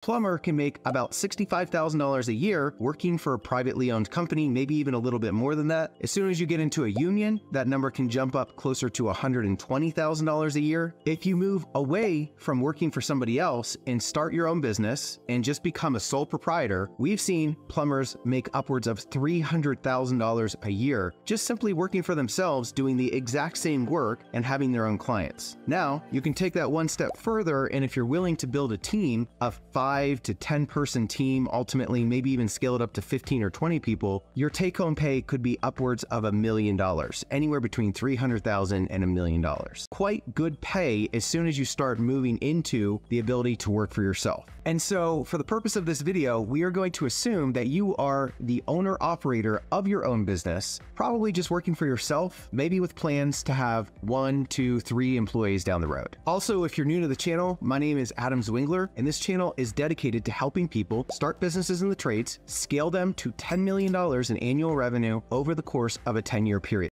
plumber can make about $65,000 a year working for a privately owned company, maybe even a little bit more than that. As soon as you get into a union, that number can jump up closer to $120,000 a year. If you move away from working for somebody else and start your own business and just become a sole proprietor, we've seen plumbers make upwards of $300,000 a year just simply working for themselves, doing the exact same work and having their own clients. Now, you can take that one step further, and if you're willing to build a team of five five to 10 person team, ultimately, maybe even scale it up to 15 or 20 people, your take home pay could be upwards of a million dollars, anywhere between 300,000 and a million dollars. Quite good pay as soon as you start moving into the ability to work for yourself. And so, for the purpose of this video, we are going to assume that you are the owner operator of your own business, probably just working for yourself, maybe with plans to have one, two, three employees down the road. Also, if you're new to the channel, my name is Adam Zwingler, and this channel is dedicated to helping people start businesses in the trades, scale them to $10 million in annual revenue over the course of a 10 year period.